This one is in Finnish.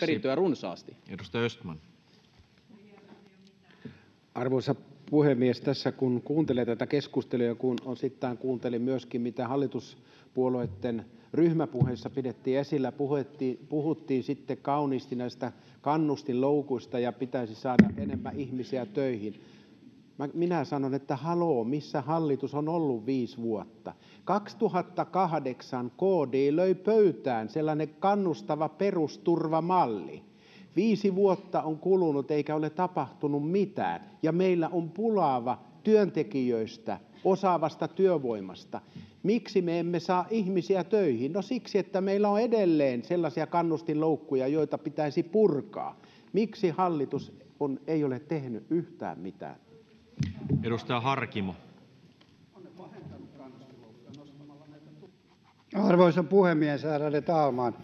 perintöä runsaasti. Edustaja Östman. Arvoisa puhemies! Tässä kun kuuntelee tätä keskustelua ja kun osittain kuuntelin myöskin, mitä hallituspuolueitten ryhmäpuheissa pidettiin esillä, puhuttiin sitten kauniisti näistä kannustinloukuista ja pitäisi saada enemmän ihmisiä töihin. Minä sanon, että haloo, missä hallitus on ollut viisi vuotta? 2008 KD löi pöytään sellainen kannustava perusturvamalli. Viisi vuotta on kulunut, eikä ole tapahtunut mitään, ja meillä on pulaa työntekijöistä, osaavasta työvoimasta. Miksi me emme saa ihmisiä töihin? No siksi, että meillä on edelleen sellaisia kannustinloukkuja, joita pitäisi purkaa. Miksi hallitus ei ole tehnyt yhtään mitään? Edustaja Harkimo. Arvoisa puhemies, ärade talman!